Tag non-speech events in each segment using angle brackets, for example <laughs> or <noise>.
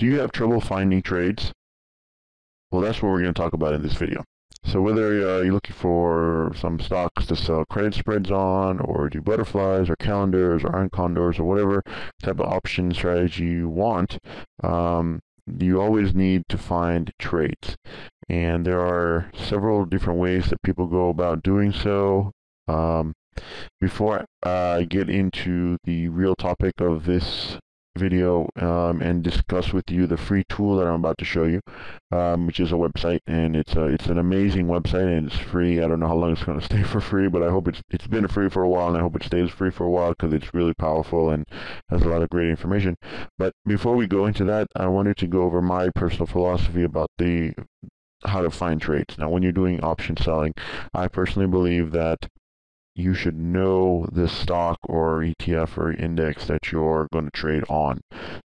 Do you have trouble finding trades? Well, that's what we're going to talk about in this video. So whether uh, you're looking for some stocks to sell credit spreads on, or do butterflies, or calendars, or iron condors, or whatever type of option strategy you want, um, you always need to find trades. And there are several different ways that people go about doing so. Um, before I get into the real topic of this video um, and discuss with you the free tool that I'm about to show you, um, which is a website, and it's a, it's an amazing website and it's free. I don't know how long it's going <laughs> to stay for free, but I hope it's it's been free for a while, and I hope it stays free for a while because it's really powerful and has a lot of great information. But before we go into that, I wanted to go over my personal philosophy about the how to find trades. Now, when you're doing option selling, I personally believe that you should know the stock or ETF or index that you're going to trade on.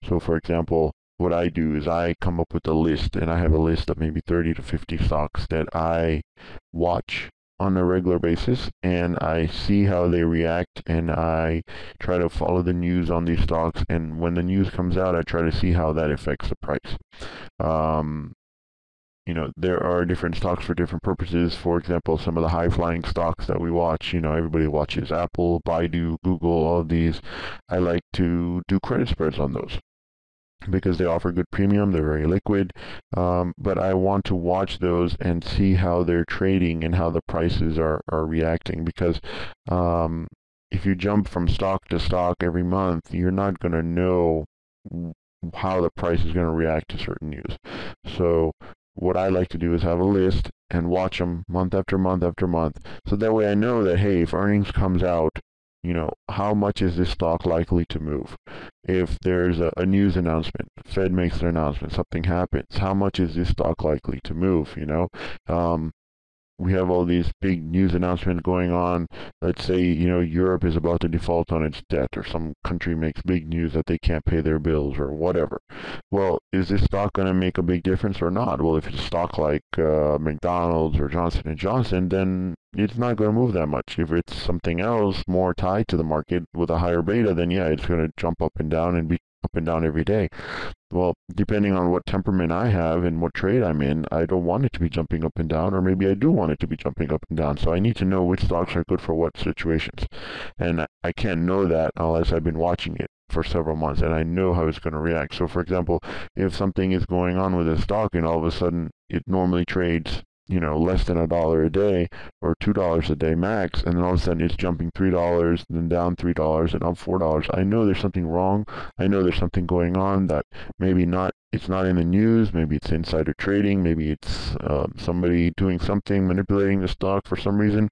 So for example, what I do is I come up with a list and I have a list of maybe 30 to 50 stocks that I watch on a regular basis and I see how they react and I try to follow the news on these stocks and when the news comes out I try to see how that affects the price. Um, you know, there are different stocks for different purposes. For example, some of the high-flying stocks that we watch, you know, everybody watches Apple, Baidu, Google, all of these. I like to do credit spreads on those because they offer good premium, they're very liquid, um, but I want to watch those and see how they're trading and how the prices are, are reacting because um, if you jump from stock to stock every month, you're not going to know how the price is going to react to certain news. So what I like to do is have a list and watch them month after month after month. So that way I know that, hey, if earnings comes out, you know, how much is this stock likely to move? If there's a, a news announcement, Fed makes an announcement, something happens, how much is this stock likely to move, you know? Um, we have all these big news announcements going on. Let's say, you know, Europe is about to default on its debt or some country makes big news that they can't pay their bills or whatever. Well, is this stock going to make a big difference or not? Well, if it's a stock like uh, McDonald's or Johnson & Johnson, then it's not going to move that much. If it's something else more tied to the market with a higher beta, then yeah, it's going to jump up and down and be up and down every day. Well, depending on what temperament I have and what trade I'm in, I don't want it to be jumping up and down, or maybe I do want it to be jumping up and down. So I need to know which stocks are good for what situations. And I can't know that unless I've been watching it for several months and I know how it's going to react. So for example, if something is going on with a stock and all of a sudden it normally trades you know, less than a dollar a day or two dollars a day max, and then all of a sudden it's jumping three dollars, then down three dollars, and up four dollars. I know there's something wrong. I know there's something going on that maybe not. It's not in the news. Maybe it's insider trading. Maybe it's uh, somebody doing something, manipulating the stock for some reason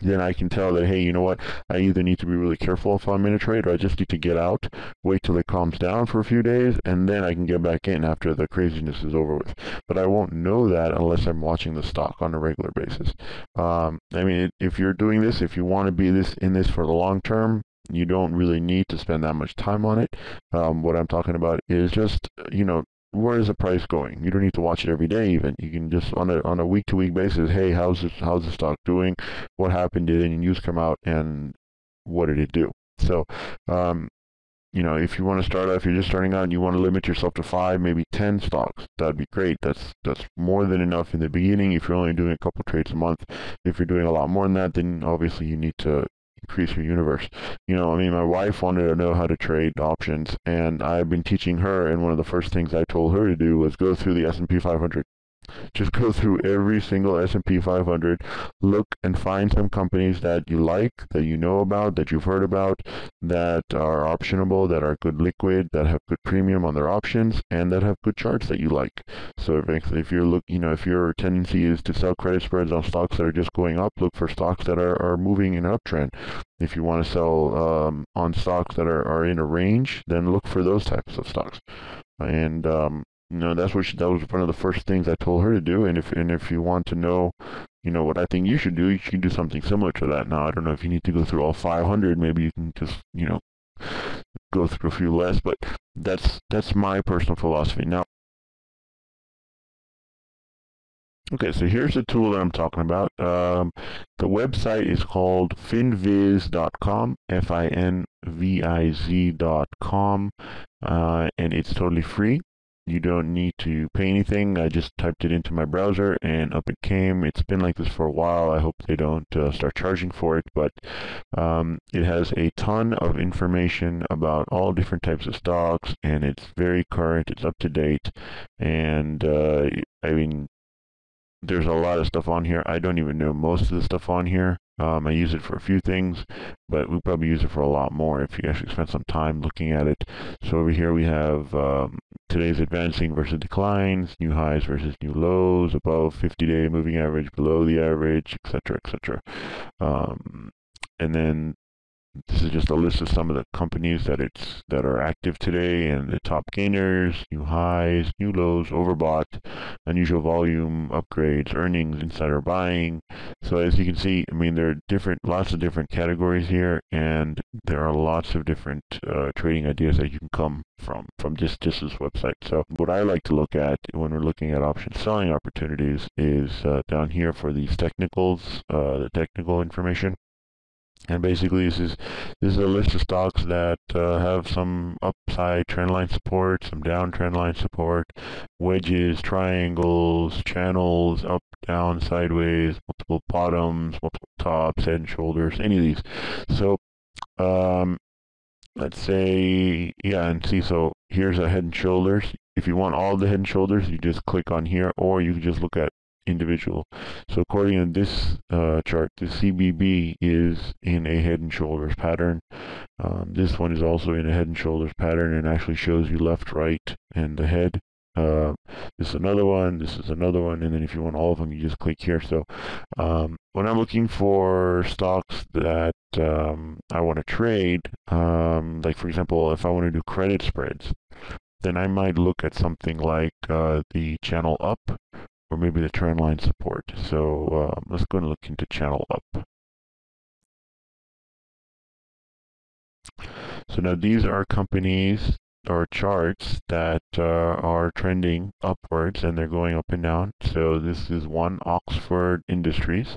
then I can tell that, hey, you know what, I either need to be really careful if I'm in a trade or I just need to get out, wait till it calms down for a few days, and then I can get back in after the craziness is over with. But I won't know that unless I'm watching the stock on a regular basis. Um, I mean, if you're doing this, if you want to be this in this for the long term, you don't really need to spend that much time on it. Um, what I'm talking about is just, you know, where is the price going? You don't need to watch it every day even. You can just on a on a week to week basis, hey, how's this how's the stock doing? What happened? Did any news come out and what did it do? So um, you know, if you want to start if you're just starting out and you want to limit yourself to five, maybe 10 stocks, that'd be great. That's that's more than enough in the beginning if you're only doing a couple trades a month. If you're doing a lot more than that, then obviously you need to increase your universe. You know, I mean, my wife wanted to know how to trade options, and I've been teaching her, and one of the first things I told her to do was go through the S&P 500 just go through every single S&P 500, look and find some companies that you like, that you know about, that you've heard about, that are optionable, that are good liquid, that have good premium on their options, and that have good charts that you like. So if, if you're look, you know, if your tendency is to sell credit spreads on stocks that are just going up, look for stocks that are, are moving in an uptrend. If you want to sell um, on stocks that are, are in a range, then look for those types of stocks. And um, you know, that's what she, that was one of the first things I told her to do. And if and if you want to know, you know, what I think you should do, you can do something similar to that. Now, I don't know if you need to go through all 500. Maybe you can just, you know, go through a few less. But that's that's my personal philosophy. Now, Okay, so here's the tool that I'm talking about. Um, the website is called finviz.com, F-I-N-V-I-Z.com, uh, and it's totally free. You don't need to pay anything. I just typed it into my browser and up it came. It's been like this for a while. I hope they don't uh, start charging for it, but um, it has a ton of information about all different types of stocks and it's very current. It's up to date. And uh, I mean, there's a lot of stuff on here. I don't even know most of the stuff on here. Um, I use it for a few things, but we probably use it for a lot more if you actually spend some time looking at it. So over here we have um, today's advancing versus declines, new highs versus new lows, above 50-day moving average, below the average, etc., etc. Um, and then this is just a list of some of the companies that it's that are active today and the top gainers, new highs, new lows, overbought, unusual volume, upgrades, earnings, insider buying. So as you can see, I mean there are different, lots of different categories here, and there are lots of different uh, trading ideas that you can come from from just this website. So what I like to look at when we're looking at option selling opportunities is uh, down here for these technicals, uh, the technical information. And basically, this is this is a list of stocks that uh, have some upside trendline support, some down trendline support, wedges, triangles, channels, up, down, sideways, multiple bottoms, multiple tops, head and shoulders, any of these. So, um, let's say, yeah, and see, so here's a head and shoulders. If you want all the head and shoulders, you just click on here, or you can just look at individual. So according to this uh, chart, the CBB is in a head and shoulders pattern. Um, this one is also in a head and shoulders pattern and actually shows you left, right, and the head. Uh, this is another one, this is another one, and then if you want all of them, you just click here. So um, when I'm looking for stocks that um, I want to trade, um, like for example, if I want to do credit spreads, then I might look at something like uh, the channel up or maybe the trend line support. So um, let's go and look into channel up. So now these are companies or charts that uh, are trending upwards and they're going up and down. So this is one Oxford Industries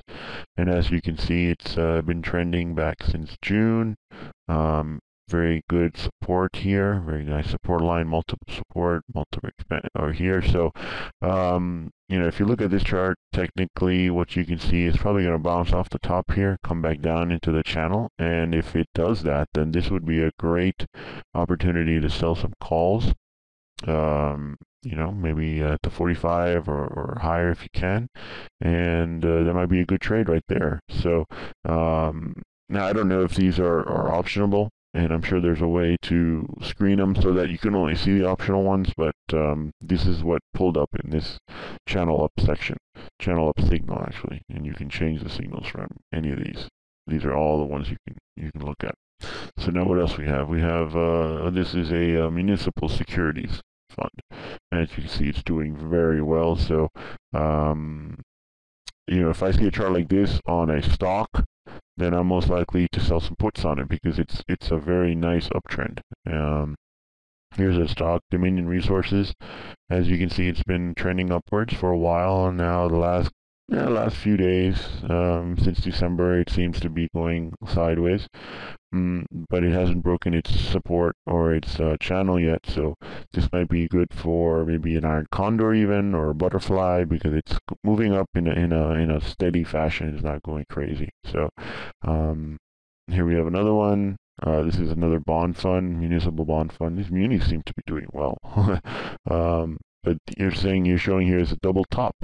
and as you can see it's uh, been trending back since June. Um, very good support here, very nice support line, multiple support, multiple expand over here. So, um, you know, if you look at this chart, technically what you can see is probably going to bounce off the top here, come back down into the channel. And if it does that, then this would be a great opportunity to sell some calls. Um, you know, maybe at the 45 or, or higher if you can. And uh, that might be a good trade right there. So, um, now I don't know if these are, are optionable and I'm sure there's a way to screen them so that you can only see the optional ones, but um, this is what pulled up in this channel up section, channel up signal actually, and you can change the signals from any of these. These are all the ones you can you can look at. So now what else we have? We have, uh, this is a uh, municipal securities fund. And as you can see, it's doing very well. So, um, you know, if I see a chart like this on a stock, then I'm most likely to sell some puts on it because it's it's a very nice uptrend. Um, here's a stock, Dominion Resources. As you can see, it's been trending upwards for a while, and now the last yeah, last few days, um, since December, it seems to be going sideways. Mm, but it hasn't broken its support or its uh, channel yet, so this might be good for maybe an iron condor even or a butterfly because it's moving up in a in a in a steady fashion. It's not going crazy. So um, here we have another one. Uh, this is another bond fund, municipal bond fund. These munis seem to be doing well. <laughs> um, but you're saying you're showing here is a double top.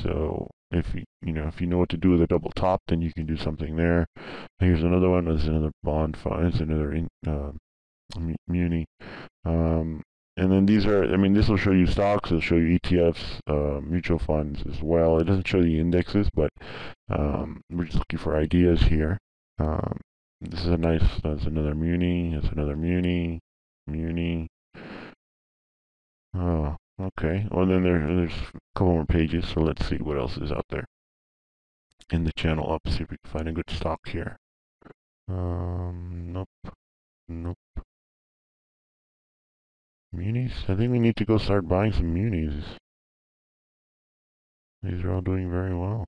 So if you, know if you know what to do with a double top, then you can do something there. Here's another one. There's another bond fund. It's another in, uh, muni. Um, and then these are, I mean, this will show you stocks, it'll show you ETFs, uh, mutual funds as well. It doesn't show you indexes, but um, we're just looking for ideas here. Um, this is a nice, that's another muni, that's another muni, muni. Oh, Okay, well then there, there's a couple more pages, so let's see what else is out there. In the channel up, see if we can find a good stock here. Um, nope, nope. Munis? I think we need to go start buying some munis. These are all doing very well.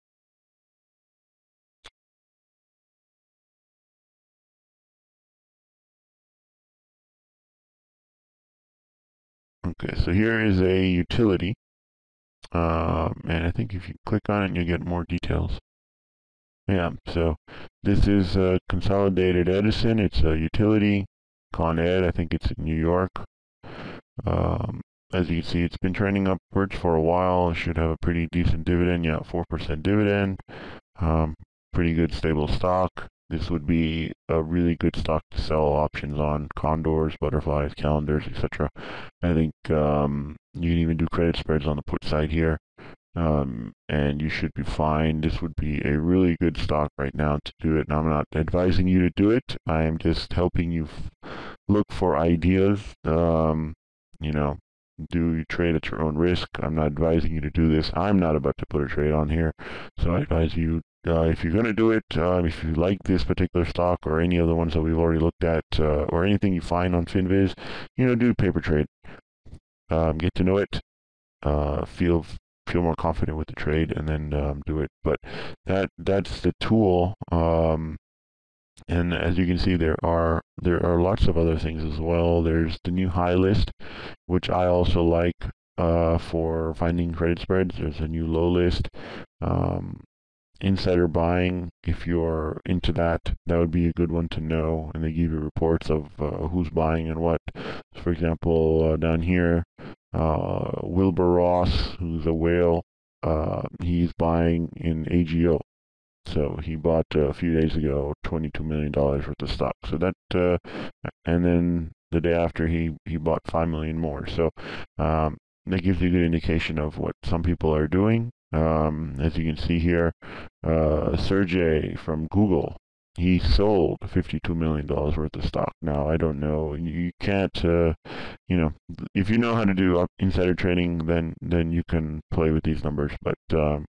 Okay, so here is a utility. Um, and I think if you click on it, you'll get more details. Yeah, so this is a Consolidated Edison. It's a utility, Con Ed. I think it's in New York. Um, as you can see, it's been trending upwards for a while. It should have a pretty decent dividend. Yeah, 4% dividend. Um, pretty good stable stock. This would be a really good stock to sell options on condors, butterflies, calendars, etc. I think um, you can even do credit spreads on the put side here. Um, and you should be fine. This would be a really good stock right now to do it. And I'm not advising you to do it. I am just helping you look for ideas. Um, you know, do you trade at your own risk. I'm not advising you to do this. I'm not about to put a trade on here. So I advise you uh, if you're going to do it, uh, if you like this particular stock or any of the ones that we've already looked at, uh, or anything you find on FinViz, you know, do paper trade. Um, get to know it, uh, feel feel more confident with the trade, and then um, do it. But that that's the tool. Um, and as you can see, there are there are lots of other things as well. There's the new high list, which I also like uh, for finding credit spreads. There's a new low list. Um, insider buying, if you're into that, that would be a good one to know. And they give you reports of uh, who's buying and what. For example, uh, down here, uh, Wilbur Ross, who's a whale, uh, he's buying in AGO. So he bought uh, a few days ago $22 million worth of stock. So that, uh, and then the day after he, he bought 5 million more. So um, that gives you a good indication of what some people are doing um, as you can see here, uh, Sergey from Google, he sold $52 million worth of stock. Now, I don't know. You can't, uh, you know, if you know how to do insider trading, then, then you can play with these numbers. But um,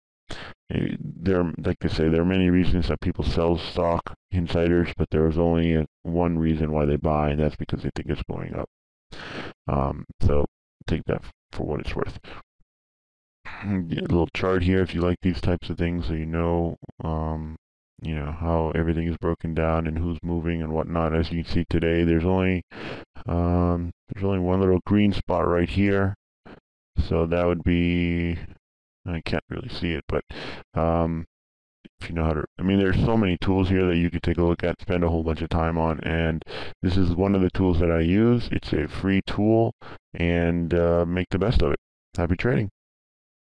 eh, there, like I say, there are many reasons that people sell stock, insiders, but there is only a, one reason why they buy, and that's because they think it's going up. Um, so take that for what it's worth a little chart here if you like these types of things so you know um, you know how everything is broken down and who's moving and whatnot. As you can see today there's only um, there's only one little green spot right here. So that would be I can't really see it but um, if you know how to I mean there's so many tools here that you could take a look at spend a whole bunch of time on and this is one of the tools that I use. It's a free tool and uh, make the best of it. Happy trading